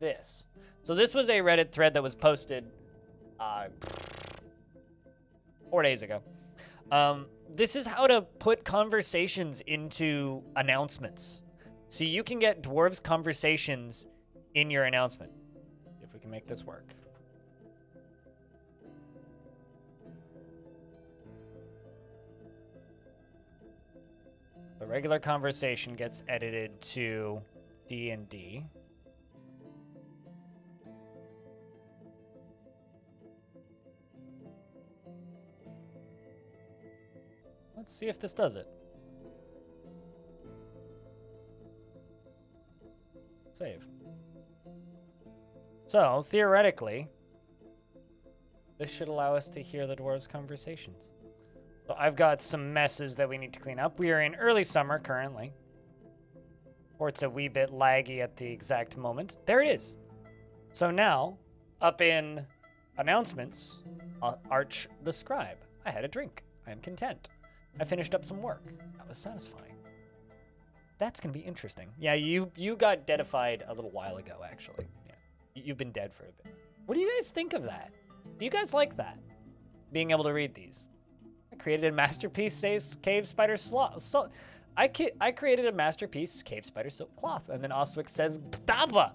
this. So this was a Reddit thread that was posted uh, four days ago. Um, this is how to put conversations into announcements. So you can get dwarves conversations in your announcement. If we can make this work. The regular conversation gets edited to D and D. Let's see if this does it. Save. So, theoretically, this should allow us to hear the dwarves' conversations. So I've got some messes that we need to clean up. We are in early summer currently. Or it's a wee bit laggy at the exact moment. There it is. So now, up in announcements, uh, Arch the Scribe. I had a drink. I am content. I finished up some work. That was satisfying. That's gonna be interesting. Yeah, you you got deadified a little while ago, actually. Yeah, You- you've been dead for a bit. What do you guys think of that? Do you guys like that? Being able to read these. I created a masterpiece, says cave spider sloth. So, I I created a masterpiece, cave spider silk cloth, and then Oswick says Daba.